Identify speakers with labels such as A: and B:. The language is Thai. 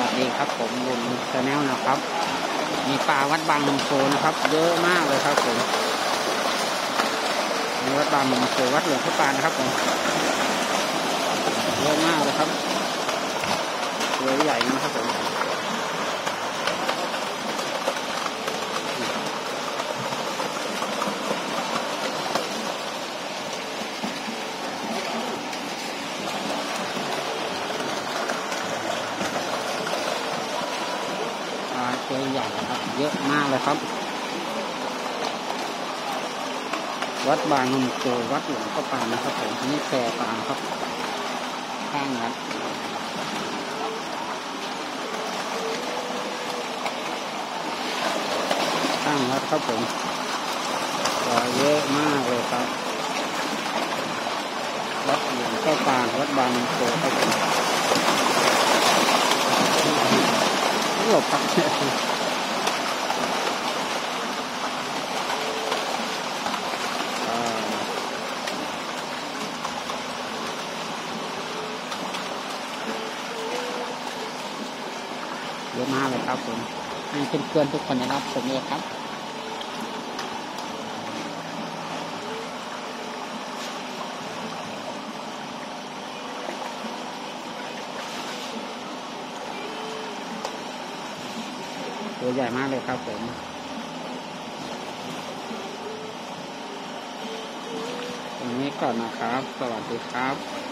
A: สวัสดีครับผมบุญชาแนลนะครับ มีปลาวัดบางนมโคนะครับ เยอะมากเลยครับผมมีวัดบางนมโควัดหลวงพ่อปานนะครับผมเยอะมากเลยครับตัวใหญ่นะครับผมป ลาตัวใหญ่ครับ เยอะมากเลยครับ วัดบางนมโควัดหลวงพ่อปานนะครับผมอันนี้แพรปลาครับ ข้างวัดข้างวัดครับผมปลาเยอะมากเลยครับ วัดหลวงพ่อปานวัดบางนมโคครับผม หลบครับเยอะมากเลยครับผมมีเพื่อนๆทุกคนได้รับชมเลยครับ ตัวใหญ่มากเลยครับผมตรงนี้ก่อนนะครับ สวัสดีครับ